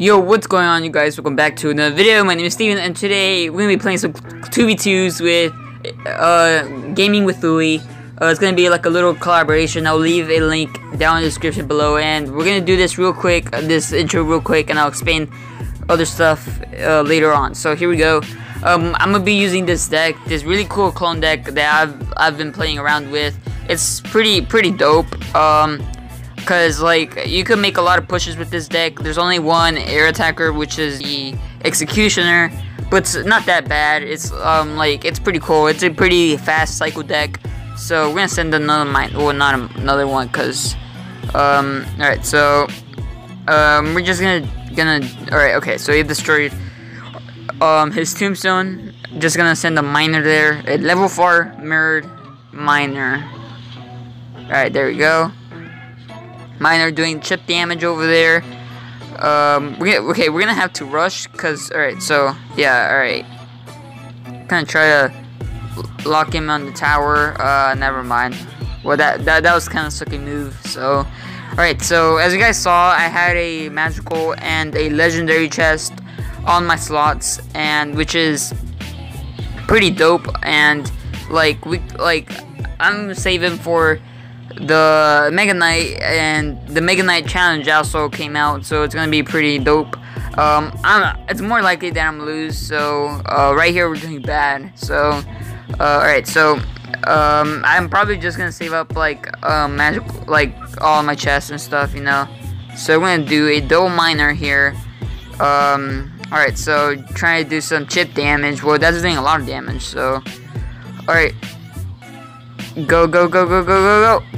Yo, what's going on you guys? Welcome back to another video. My name is Steven and today we're going to be playing some 2v2s with uh, Gaming with Louie. Uh, it's going to be like a little collaboration. I'll leave a link down in the description below and we're going to do this real quick, uh, this intro real quick and I'll explain other stuff uh, later on. So here we go. Um, I'm going to be using this deck, this really cool clone deck that I've, I've been playing around with. It's pretty, pretty dope. Um, because like you can make a lot of pushes with this deck. There's only one air attacker which is the executioner but it's not that bad. It's um like it's pretty cool. It's a pretty fast cycle deck. So we're gonna send another mine well not another one because um all right so um we're just gonna gonna all right okay so he destroyed um his tombstone. Just gonna send a miner there. A level 4 mirrored miner. All right there we go Miner doing chip damage over there. Um, we're okay, we're gonna have to rush, cause, alright, so, yeah, alright. Kinda try to lock him on the tower, uh, never mind. Well, that, that, that was kinda sucky move, so. Alright, so, as you guys saw, I had a magical and a legendary chest on my slots, and, which is pretty dope, and, like, we, like, I'm saving for the Mega Knight and the Mega Knight Challenge also came out, so it's gonna be pretty dope. Um, I'm, it's more likely that I'm lose, so uh, right here we're doing bad. So, uh, alright, so um, I'm probably just gonna save up like uh, magic, like all my chests and stuff, you know. So we're gonna do a double miner here. Um, alright, so trying to do some chip damage. Well, that's doing a lot of damage, so. Alright. Go, go, go, go, go, go, go.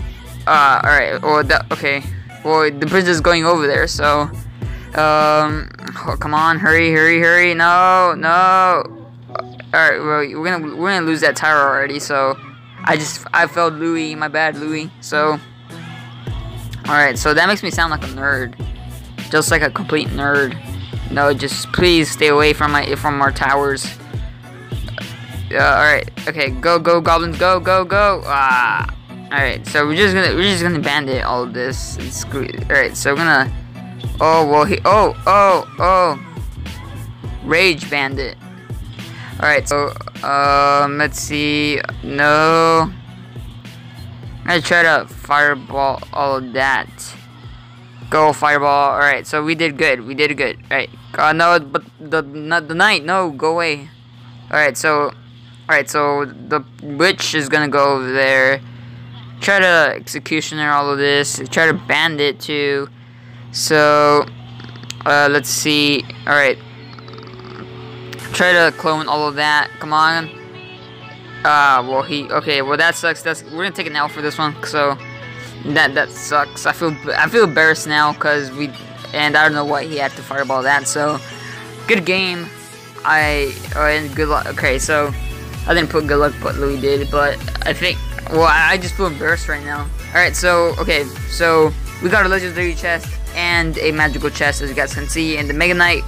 Uh, alright, well, that, okay. Well, the bridge is going over there, so, um, oh, come on, hurry, hurry, hurry, no, no. Alright, well, we're gonna, we're gonna lose that tower already, so, I just, I failed Louie, my bad, Louie, so, alright, so that makes me sound like a nerd, just like a complete nerd. No, just please stay away from my, from our towers. Uh, alright, okay, go, go, goblins, go, go, go, ah. Alright, so we're just gonna we're just gonna bandit all of this screw Alright, so we're gonna Oh well he oh oh oh Rage Bandit. Alright, so um let's see no I'm gonna try to fireball all of that. Go fireball. Alright, so we did good. We did good. Alright. God no but the not the knight, no, go away. Alright, so Alright, so the witch is gonna go over there try to executioner all of this. Try to bandit too. So uh, let's see. All right. Try to clone all of that. Come on. Uh well he okay well that sucks. That's we're gonna take an L for this one so that that sucks. I feel I feel embarrassed now because we and I don't know what he had to fireball that so good game. I oh, and good luck okay so I didn't put good luck but Louis did but I think well, I just feel embarrassed right now. Alright, so, okay, so we got a legendary chest and a magical chest, as you guys can see, and the Mega Knight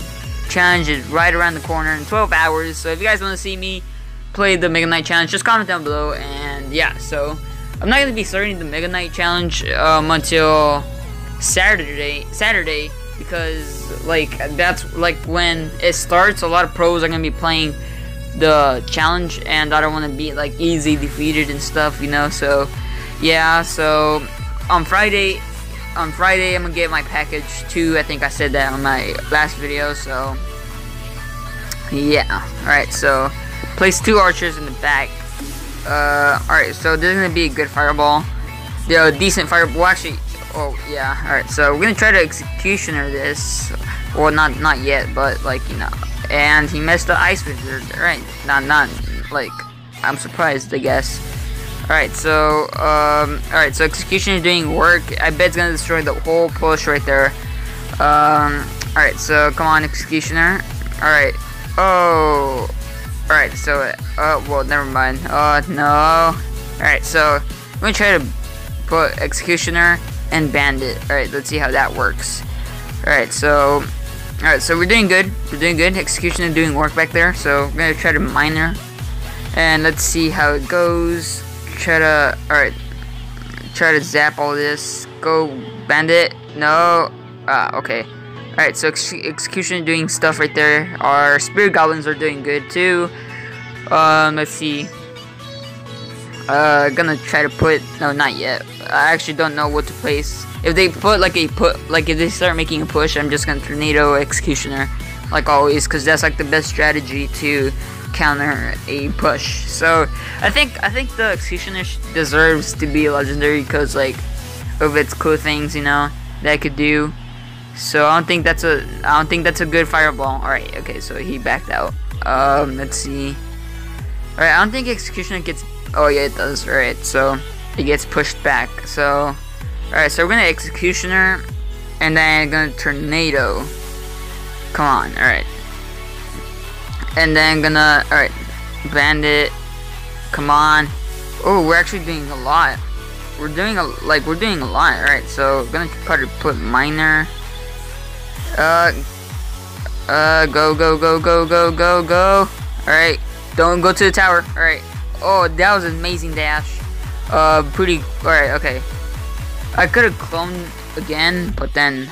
challenge is right around the corner in 12 hours. So if you guys want to see me play the Mega Knight challenge, just comment down below. And yeah, so I'm not gonna be starting the Mega Knight challenge um, until Saturday. Saturday because like that's like when it starts. A lot of pros are gonna be playing the challenge and I don't want to be like easy defeated and stuff, you know. So yeah, so on Friday, on Friday I'm gonna get my package too. I think I said that on my last video. So yeah, all right. So place two archers in the back. Uh, all right. So this is gonna be a good fireball. The decent fireball. Actually, oh yeah. All right. So we're gonna try to executioner this. Well, not not yet, but like you know and he missed the ice wizard. Right, not not like I'm surprised. I guess. All right, so um, all right, so execution is doing work. I bet it's gonna destroy the whole push right there. Um, all right, so come on, executioner. All right. Oh. All right, so uh, well, never mind. Oh no. All right, so I'm gonna try to put executioner and bandit. All right, let's see how that works. All right, so Alright, so we're doing good. We're doing good. Execution is doing work back there. So we're gonna try to miner. And let's see how it goes. Try to alright. Try to zap all this. Go bandit. No. Ah, okay. Alright, so ex Executioner doing stuff right there. Our Spear Goblins are doing good too. Um, let's see. Uh, gonna try to put, no, not yet. I actually don't know what to place. If they put like a put, like if they start making a push, I'm just gonna Tornado Executioner, like always, because that's like the best strategy to counter a push. So I think I think the Executioner deserves to be legendary because like of its cool things, you know, that could do. So I don't think that's a I don't think that's a good fireball. All right, okay, so he backed out. Um, let's see. All right, I don't think Executioner gets. Oh yeah, it does. Right, so it gets pushed back. So, all right, so we're gonna Executioner, and then gonna Tornado. Come on, all right. And then gonna, all right, Bandit. Come on. Oh, we're actually doing a lot. We're doing a like we're doing a lot. All right, so gonna to put Miner. Uh, uh, go, go, go, go, go, go, go. Alright, don't go to the tower. Alright. Oh, that was an amazing dash. Uh, pretty, alright, okay. I could have cloned again, but then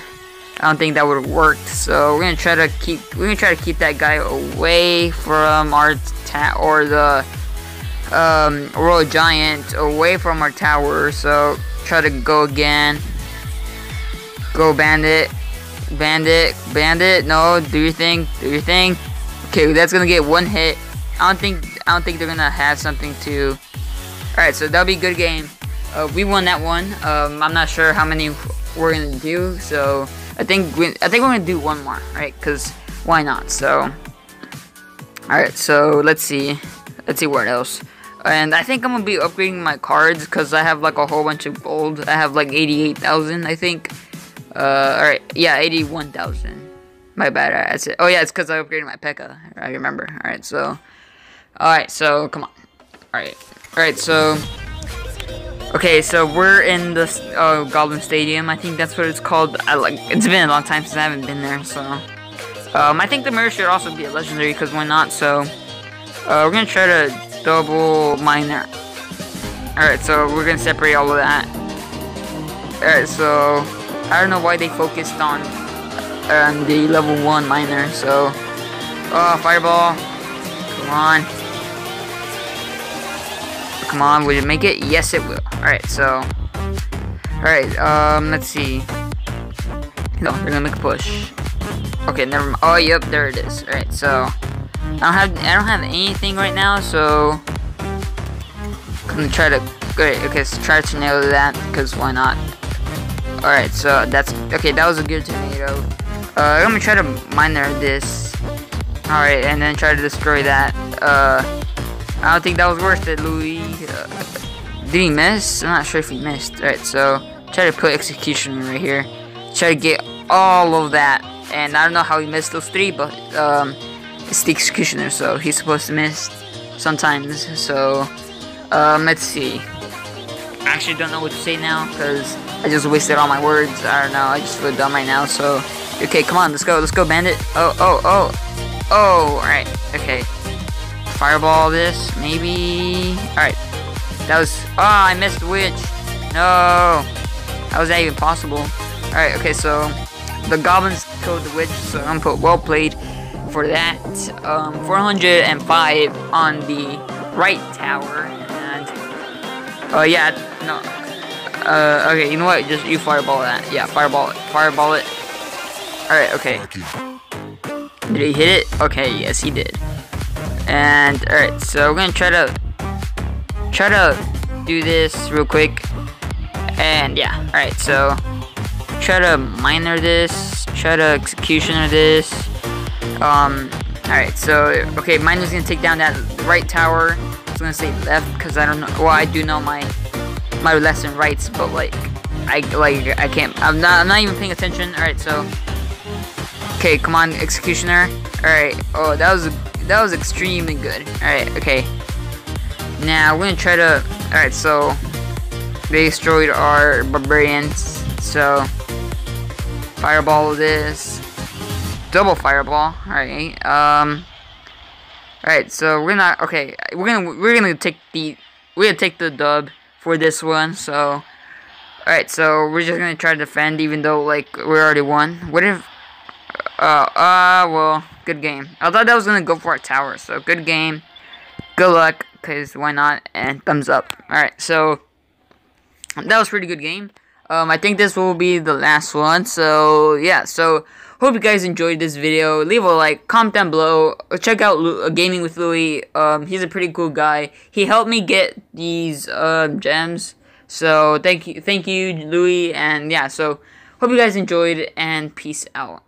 I don't think that would have worked. So we're gonna try to keep, we're gonna try to keep that guy away from our ta or the um, Royal Giant away from our tower. So try to go again. Go Bandit. Bandit, Bandit, no, do your thing, do your thing. Okay, that's gonna get one hit. I don't think, I don't think they're gonna have something to. All right, so that'll be a good game. Uh, we won that one. Um, I'm not sure how many we're gonna do, so I think we, I think we're gonna do one more, right? Cause why not? So, all right, so let's see, let's see what else. And I think I'm gonna be upgrading my cards because I have like a whole bunch of gold. I have like 88,000, I think. Uh, alright, yeah, 81,000. My bad, that's it. Oh yeah, it's because I upgraded my P.E.K.K.A. I remember. Alright, so, alright, so, come on. Alright, alright, so, okay, so we're in the uh, Goblin Stadium. I think that's what it's called. I like. It's been a long time since I haven't been there, so. Um, I think the mirror should also be a legendary, because why not? So, uh, we're gonna try to double miner. Alright, so we're gonna separate all of that. Alright, so I don't know why they focused on um, the level 1 miner, so... Oh, fireball! Come on. Come on, will it make it? Yes, it will. Alright, so... Alright, um, let's see. No, they're gonna make a push. Okay, never mind. Oh, yep, there it is. Alright, so... I don't have I don't have anything right now, so... I'm gonna try to... Great, okay, let's try to nail that, because why not? Alright, so that's okay, that was a good tornado. Uh, I'm gonna try to miner this. Alright, and then try to destroy that. Uh, I don't think that was worth it, Louis. Uh, did he miss? I'm not sure if he missed. Alright, so try to put execution right here. Try to get all of that. And I don't know how he missed those three, but um, it's the executioner, so he's supposed to miss sometimes. So um, let's see. I actually don't know what to say now because I just wasted all my words. I don't know. I just feel dumb right now. So, okay, come on. Let's go. Let's go, bandit. Oh, oh, oh. Oh, alright. Okay. Fireball this, maybe. Alright. That was. Oh, I missed the witch. No. How was that even possible? Alright, okay, so. The goblins killed the witch, so I'm put well played for that. Um, 405 on the right tower. And. Oh, uh, yeah. No. Uh, okay, you know what? Just you fireball that. Yeah, fireball it. Fireball it. Alright, okay. Did he hit it? Okay, yes, he did. And, alright, so we're gonna try to try to do this real quick. And yeah, alright, so try to miner this, try to executioner this. Um, alright, so okay, miner's gonna take down that right tower. I was gonna say left because I don't know. Well, I do know my my lesson rights, but like I like I can't. I'm not. I'm not even paying attention. All right, so okay, come on, executioner. All right. Oh, that was that was extremely good. All right. Okay. Now we're gonna try to. All right. So they destroyed our barbarians. So fireball this. Double fireball. All right. Um. All right. So we're not. Okay. We're gonna we're gonna take the we're gonna take the dub for this one. So, alright, so we're just gonna try to defend even though, like, we already won. What if, Uh, uh, well, good game. I thought that was gonna go for a tower, so good game. Good luck, cause why not? And thumbs up. Alright, so that was pretty good game. Um, I think this will be the last one, so yeah, so hope you guys enjoyed this video. Leave a like, comment down below, check out Lu uh, Gaming with Louie. Um, he's a pretty cool guy. He helped me get these um, gems, so thank you, thank you, Louie, and yeah, so hope you guys enjoyed, and peace out.